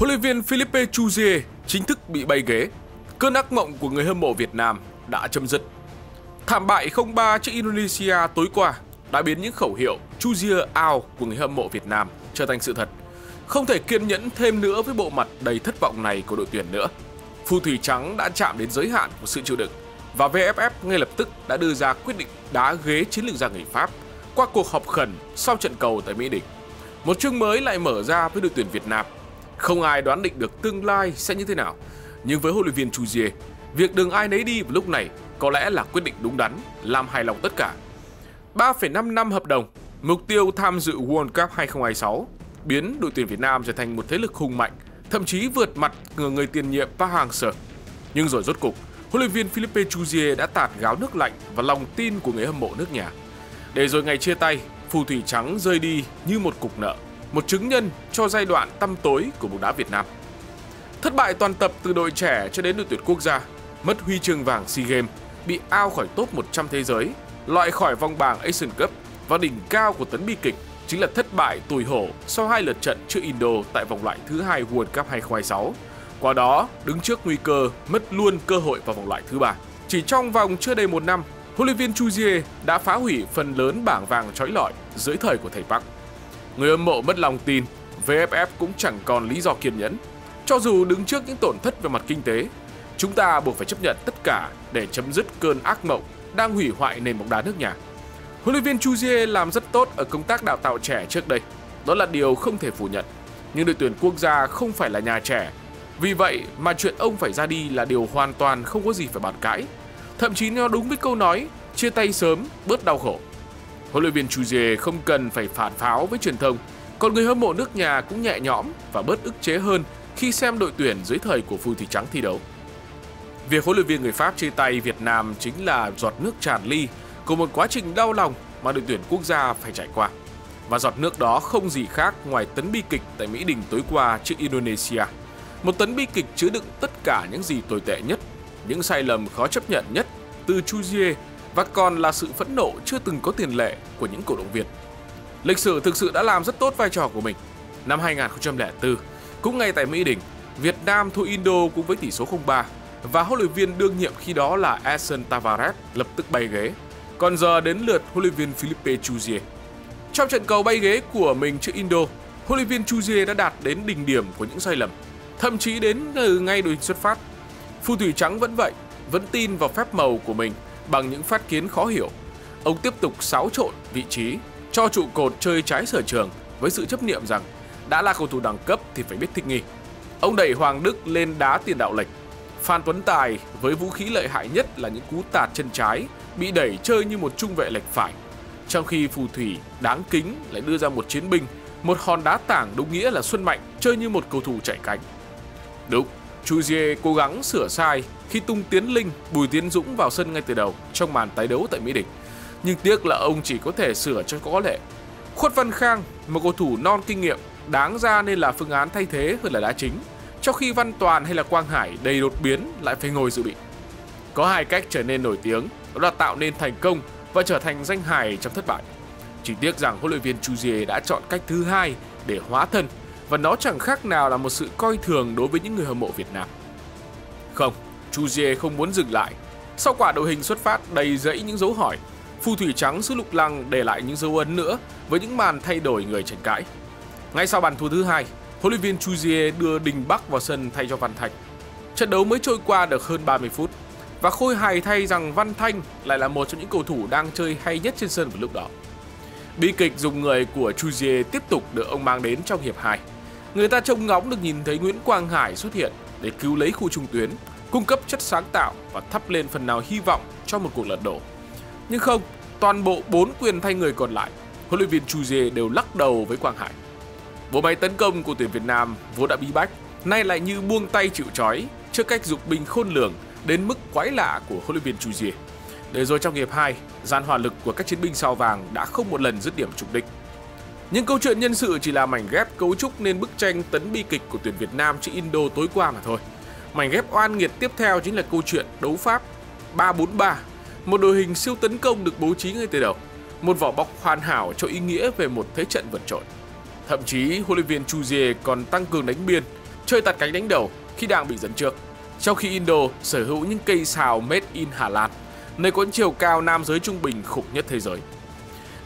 Huấn luyện viên Philippe Chuzier chính thức bị bay ghế. Cơn ác mộng của người hâm mộ Việt Nam đã chấm dứt. Thảm bại 0-3 trước Indonesia tối qua đã biến những khẩu hiệu Chuzier out của người hâm mộ Việt Nam trở thành sự thật. Không thể kiên nhẫn thêm nữa với bộ mặt đầy thất vọng này của đội tuyển nữa. Phù thủy trắng đã chạm đến giới hạn của sự chịu đựng và VFF ngay lập tức đã đưa ra quyết định đá ghế chiến lược gia người Pháp qua cuộc họp khẩn sau trận cầu tại Mỹ Đình. Một chương mới lại mở ra với đội tuyển Việt Nam. Không ai đoán định được tương lai sẽ như thế nào. Nhưng với huấn luyện viên Chuzier, việc đường ai nấy đi vào lúc này có lẽ là quyết định đúng đắn, làm hài lòng tất cả. 3,5 năm hợp đồng, mục tiêu tham dự World Cup 2026 biến đội tuyển Việt Nam trở thành một thế lực hùng mạnh, thậm chí vượt mặt người, người tiền nhiệm Park Hang-seo. Nhưng rồi rốt cục, huấn luyện viên Philippe Chuzier đã tạt gáo nước lạnh và lòng tin của người hâm mộ nước nhà. Để rồi ngày chia tay, phù thủy trắng rơi đi như một cục nợ, một chứng nhân cho giai đoạn tăm tối của bóng đá Việt Nam. Thất bại toàn tập từ đội trẻ cho đến đội tuyển quốc gia, mất huy chương vàng SEA Games, bị ao khỏi top 100 thế giới, loại khỏi vòng bảng Asian Cup và đỉnh cao của tấn bi kịch chính là thất bại tủi hổ sau hai lượt trận trước Indo tại vòng loại thứ hai World Cup 2026. Qua đó, đứng trước nguy cơ mất luôn cơ hội vào vòng loại thứ ba. Chỉ trong vòng chưa đầy một năm, huấn luyện viên Chuzier đã phá hủy phần lớn bảng vàng trói lọi dưới thời của thầy Park. Người hâm mộ mất lòng tin, VFF cũng chẳng còn lý do kiên nhẫn. Cho dù đứng trước những tổn thất về mặt kinh tế, chúng ta buộc phải chấp nhận tất cả để chấm dứt cơn ác mộng đang hủy hoại nền bóng đá nước nhà. Huấn luyện viên Chuzier làm rất tốt ở công tác đào tạo trẻ trước đây. Đó là điều không thể phủ nhận. Nhưng đội tuyển quốc gia không phải là nhà trẻ. Vì vậy mà chuyện ông phải ra đi là điều hoàn toàn không có gì phải bàn cãi. Thậm chí nó đúng với câu nói chia tay sớm, bớt đau khổ. Huấn luyện viên Chuzier không cần phải phản pháo với truyền thông, còn người hâm mộ nước nhà cũng nhẹ nhõm và bớt ức chế hơn khi xem đội tuyển dưới thời của phù thủy trắng thi đấu. Việc huấn luyện viên người Pháp chia tay Việt Nam chính là giọt nước tràn ly của một quá trình đau lòng mà đội tuyển quốc gia phải trải qua. Và giọt nước đó không gì khác ngoài tấn bi kịch tại Mỹ Đình tối qua trước Indonesia. Một tấn bi kịch chứa đựng tất cả những gì tồi tệ nhất, những sai lầm khó chấp nhận nhất từ Chuzier và còn là sự phẫn nộ chưa từng có tiền lệ của những cổ động viên. Lịch sử thực sự đã làm rất tốt vai trò của mình. Năm 2004, cũng ngay tại Mỹ Đình, Việt Nam thua Indo cũng với tỷ số 0-3 và huấn luyện viên đương nhiệm khi đó là Edson Tavares lập tức bay ghế. Còn giờ đến lượt huấn luyện viên Philippe Chuzier. Trong trận cầu bay ghế của mình trước Indo, huấn luyện viên Chuzier đã đạt đến đỉnh điểm của những sai lầm, thậm chí đến từ ngay đội hình xuất phát. Phù thủy trắng vẫn vậy, vẫn tin vào phép màu của mình bằng những phát kiến khó hiểu. Ông tiếp tục xáo trộn vị trí, cho trụ cột chơi trái sở trường với sự chấp niệm rằng đã là cầu thủ đẳng cấp thì phải biết thích nghi. Ông đẩy Hoàng Đức lên đá tiền đạo lệch. Phan Tuấn Tài với vũ khí lợi hại nhất là những cú tạt chân trái bị đẩy chơi như một trung vệ lệch phải. Trong khi phù thủy đáng kính lại đưa ra một chiến binh, một hòn đá tảng đúng nghĩa là Xuân Mạnh chơi như một cầu thủ chạy cánh. Đúng, Chuzier cố gắng sửa sai khi tung Tiến Linh, Bùi Tiến Dũng vào sân ngay từ đầu trong màn tái đấu tại Mỹ Đình. Nhưng tiếc là ông chỉ có thể sửa cho có lệ. Khuất Văn Khang, một cầu thủ non kinh nghiệm, đáng ra nên là phương án thay thế hơn là đá chính, trong khi Văn Toàn hay là Quang Hải đầy đột biến lại phải ngồi dự bị. Có hai cách trở nên nổi tiếng, đó là tạo nên thành công và trở thành danh hài trong thất bại. Chỉ tiếc rằng huấn luyện viên Chuzier đã chọn cách thứ hai để hóa thân và nó chẳng khác nào là một sự coi thường đối với những người hâm mộ Việt Nam. Không, Chuzier không muốn dừng lại. Sau quả đội hình xuất phát đầy rẫy những dấu hỏi, phù thủy trắng xứ lục lăng để lại những dấu ấn nữa với những màn thay đổi người tranh cãi. Ngay sau bàn thua thứ hai, huấn luyện viên Chuzier đưa Đình Bắc vào sân thay cho Văn Thạch. Trận đấu mới trôi qua được hơn 30 phút và khôi hài thay rằng Văn Thanh lại là một trong những cầu thủ đang chơi hay nhất trên sân vào lúc đó. Bi kịch dùng người của Chuzier tiếp tục được ông mang đến trong hiệp 2. Người ta trông ngóng được nhìn thấy Nguyễn Quang Hải xuất hiện để cứu lấy khu trung tuyến, cung cấp chất sáng tạo và thắp lên phần nào hy vọng cho một cuộc lật đổ. Nhưng không, toàn bộ bốn quyền thay người còn lại, huấn luyện viên Chuzier đều lắc đầu với Quang Hải. Bộ máy tấn công của tuyển Việt Nam vốn đã bí bách, nay lại như buông tay chịu trói trước cách dục binh khôn lường đến mức quái lạ của huấn luyện viên Chuzier. Để rồi trong hiệp 2, gian hỏa lực của các chiến binh sao vàng đã không một lần dứt điểm trục địch. Nhưng câu chuyện nhân sự chỉ là mảnh ghép cấu trúc nên bức tranh tấn bi kịch của tuyển Việt Nam trước Indo tối qua mà thôi. Mảnh ghép oan nghiệt tiếp theo chính là câu chuyện đấu pháp 3-4-3, một đội hình siêu tấn công được bố trí ngay từ đầu, một vỏ bọc hoàn hảo cho ý nghĩa về một thế trận vượt trội. Thậm chí huấn luyện viên Chuzier còn tăng cường đánh biên chơi tạt cánh đánh đầu khi đang bị dẫn trước. Trong khi Indo sở hữu những cây xào made in Hà Lan, nơi có chiều cao nam giới trung bình khủng nhất thế giới.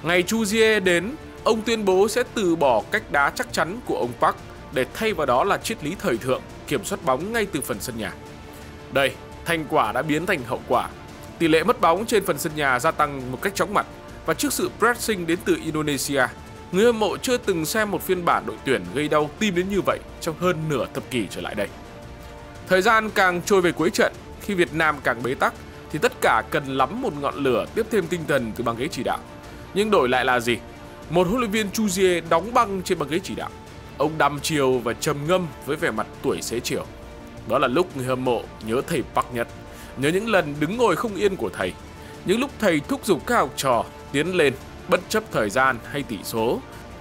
Ngày Chu đến, ông tuyên bố sẽ từ bỏ cách đá chắc chắn của ông Park để thay vào đó là triết lý thời thượng, kiểm soát bóng ngay từ phần sân nhà. Đây, thành quả đã biến thành hậu quả. Tỷ lệ mất bóng trên phần sân nhà gia tăng một cách chóng mặt và trước sự pressing đến từ Indonesia, người hâm mộ chưa từng xem một phiên bản đội tuyển gây đau tim đến như vậy trong hơn nửa thập kỷ trở lại đây. Thời gian càng trôi về cuối trận, khi Việt Nam càng bế tắc thì tất cả cần lắm một ngọn lửa tiếp thêm tinh thần từ băng ghế chỉ đạo. Nhưng đổi lại là gì? Một huấn luyện viên Chu Jie đóng băng trên băng ghế chỉ đạo. Ông đăm chiều và trầm ngâm với vẻ mặt tuổi xế chiều. Đó là lúc người hâm mộ nhớ thầy Park nhất, nhớ những lần đứng ngồi không yên của thầy, những lúc thầy thúc giục các học trò tiến lên bất chấp thời gian hay tỷ số,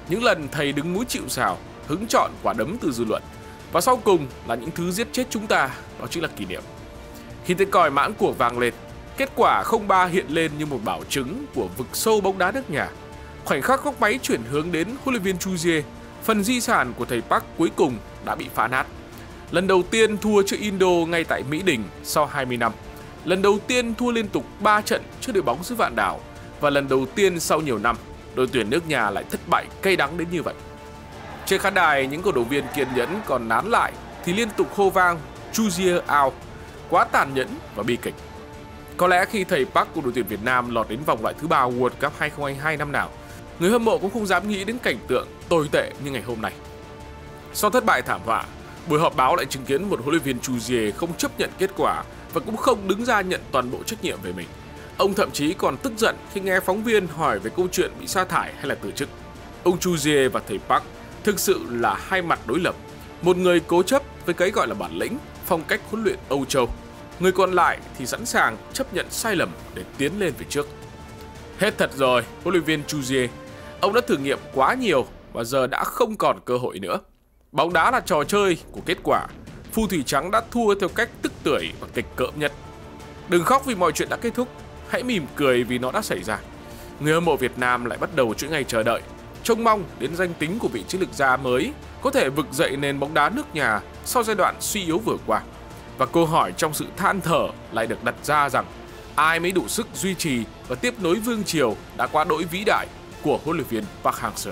những lần thầy đứng mũi chịu sào, hứng chọn quả đấm từ dư luận. Và sau cùng là những thứ giết chết chúng ta, đó chính là kỷ niệm. Khi tiếng còi mãn của vang lên, kết quả 0-3 hiện lên như một bảo chứng của vực sâu bóng đá nước nhà. Khoảnh khắc góc máy chuyển hướng đến huấn luyện viên Chu Jie, phần di sản của thầy Park cuối cùng đã bị phá nát. Lần đầu tiên thua trước Indo ngay tại Mỹ Đình sau 20 năm. Lần đầu tiên thua liên tục 3 trận trước đội bóng xứ vạn đảo và lần đầu tiên sau nhiều năm, đội tuyển nước nhà lại thất bại cay đắng đến như vậy. Trên khán đài, những cổ động viên kiên nhẫn còn nán lại thì liên tục hô vang Chuzier out, quá tàn nhẫn và bi kịch. Có lẽ khi thầy Park của đội tuyển Việt Nam lọt đến vòng loại thứ ba World Cup 2022 năm nào, người hâm mộ cũng không dám nghĩ đến cảnh tượng tồi tệ như ngày hôm nay. Sau thất bại thảm họa, buổi họp báo lại chứng kiến một huấn luyện viên Chuzier không chấp nhận kết quả và cũng không đứng ra nhận toàn bộ trách nhiệm về mình. Ông thậm chí còn tức giận khi nghe phóng viên hỏi về câu chuyện bị sa thải hay là từ chức. Ông Chuzier và thầy Park thực sự là hai mặt đối lập. Một người cố chấp với cái gọi là bản lĩnh, phong cách huấn luyện Âu Châu. Người còn lại thì sẵn sàng chấp nhận sai lầm để tiến lên về trước. Hết thật rồi, huấn luyện viên Chuzier. Ông đã thử nghiệm quá nhiều và giờ đã không còn cơ hội nữa. Bóng đá là trò chơi của kết quả. Phu thủy trắng đã thua theo cách tức tưởi và kịch cỡm nhất. Đừng khóc vì mọi chuyện đã kết thúc, hãy mỉm cười vì nó đã xảy ra. Người hâm mộ Việt Nam lại bắt đầu chuỗi ngày chờ đợi, trông mong đến danh tính của vị chiến lược gia mới có thể vực dậy nền bóng đá nước nhà sau giai đoạn suy yếu vừa qua. Và câu hỏi trong sự than thở lại được đặt ra rằng ai mới đủ sức duy trì và tiếp nối vương triều đã quá đỗi vĩ đại của huấn luyện viên Park Hang-seo.